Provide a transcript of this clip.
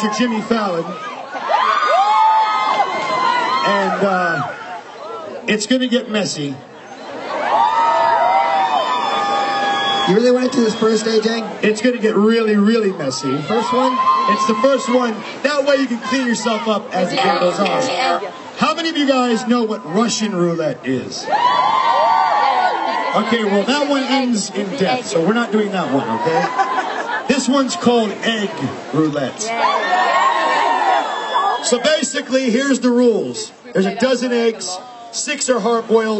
to Jimmy Fallon. And uh, it's going to get messy. You really want to do this first, AJ? It's going to get really, really messy. First one? It's the first one. That way you can clean yourself up as the game goes on. How many of you guys know what Russian roulette is? Okay, well that one ends in death, so we're not doing that one, okay? This one's called egg roulette. So basically, here's the rules. There's a dozen eggs, six are hard-boiled,